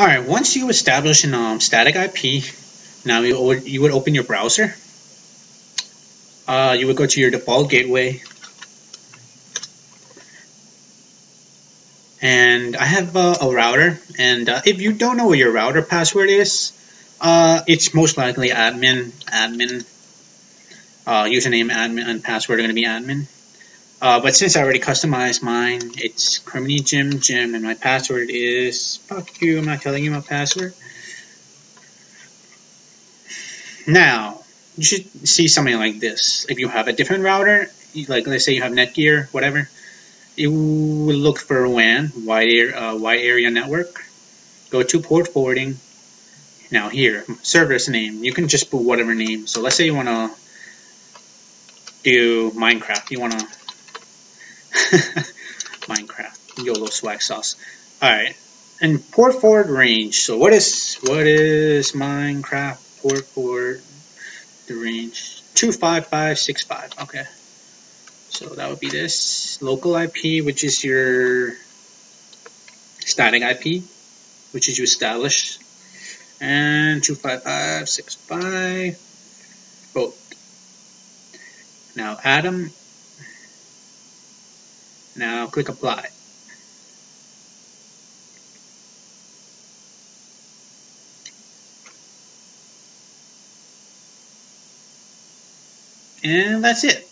All right, once you establish an um, static IP, now you would, you would open your browser. Uh, you would go to your default gateway. And I have uh, a router, and uh, if you don't know what your router password is, uh, it's most likely admin, admin, uh, username, admin, and password are going to be admin. Uh, but since I already customized mine, it's Criminy Jim Jim, and my password is fuck you. I'm not telling you my password. Now, you should see something like this. If you have a different router, like let's say you have Netgear, whatever, you will look for WAN, wide, uh, wide area network. Go to port forwarding. Now here, service name. You can just put whatever name. So let's say you want to do Minecraft. You want to Minecraft. YOLO swag sauce. Alright. And port forward range. So what is what is Minecraft port forward the range? 25565. Okay. So that would be this. Local IP, which is your static IP, which is you establish. And 25565. Both. Now Adam now click apply. And that's it.